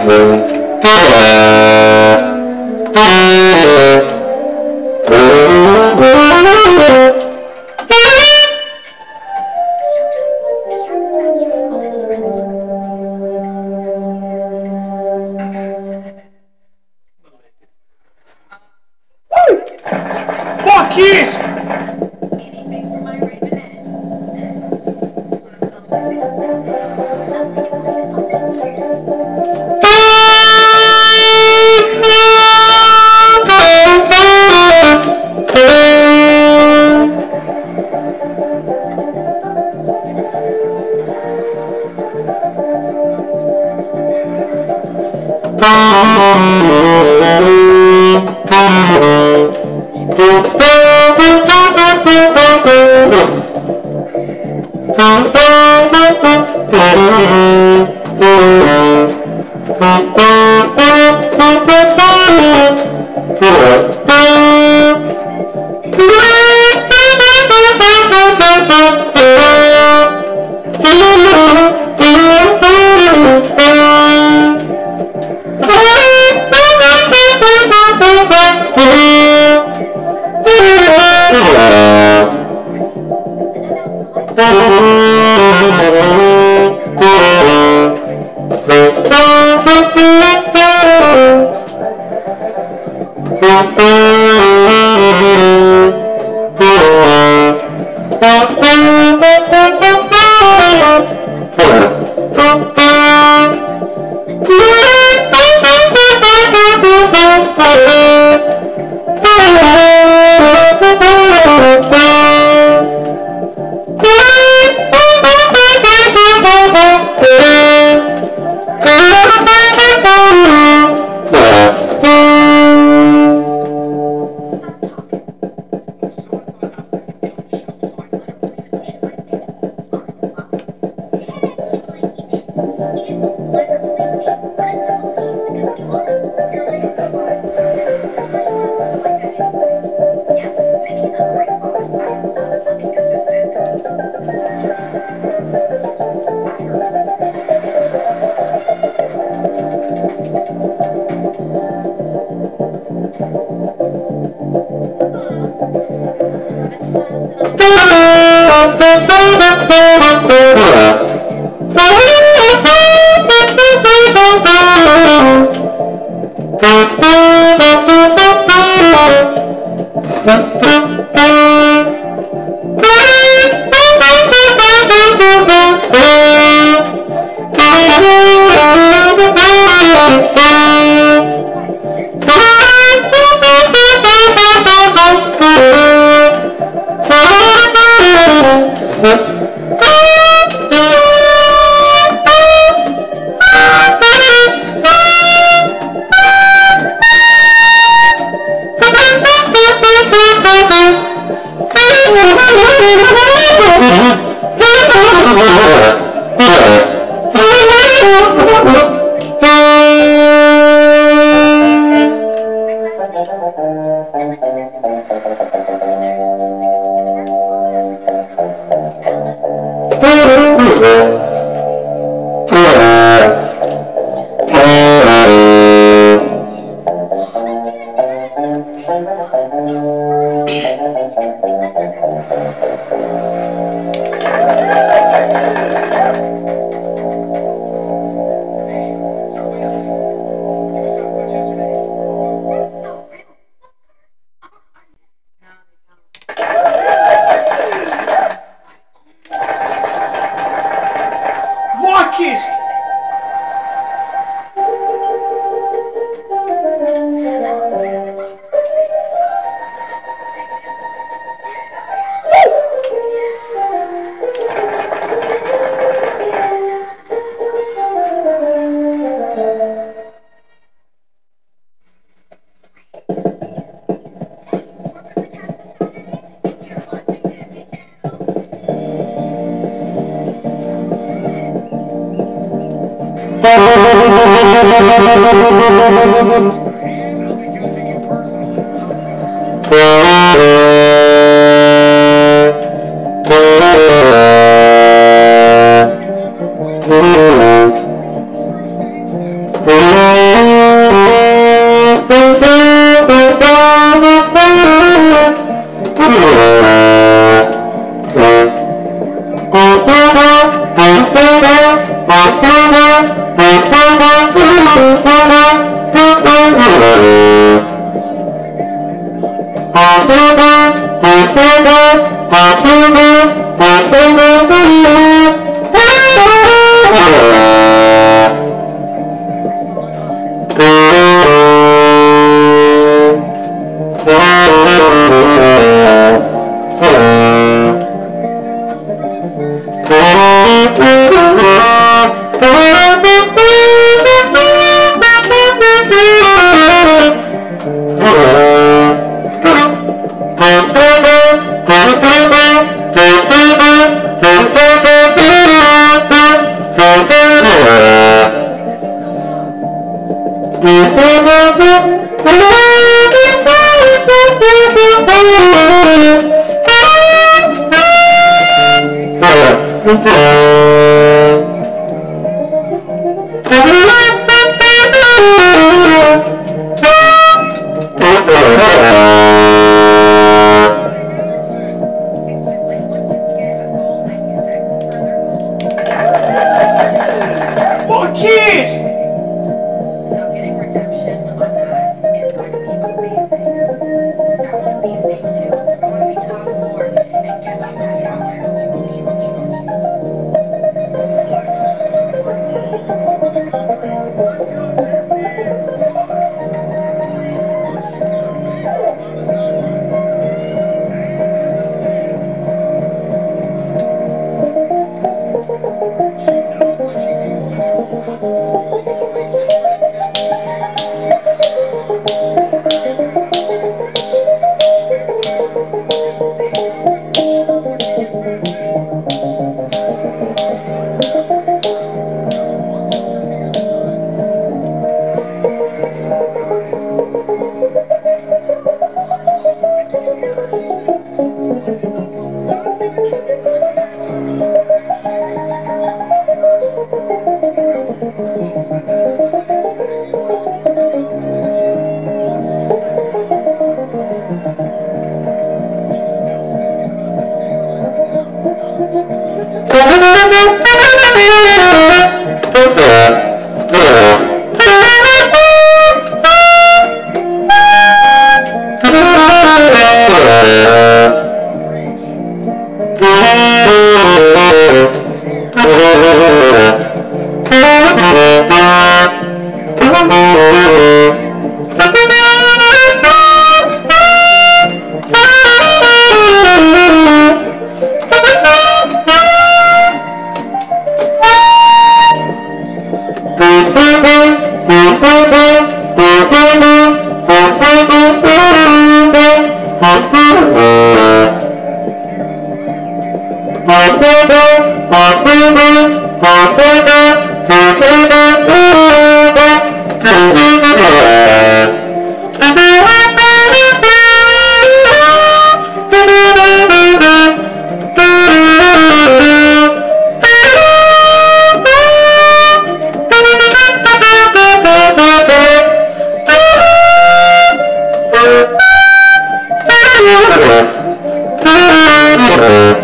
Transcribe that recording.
Amen. Thank Thank you, Marcus!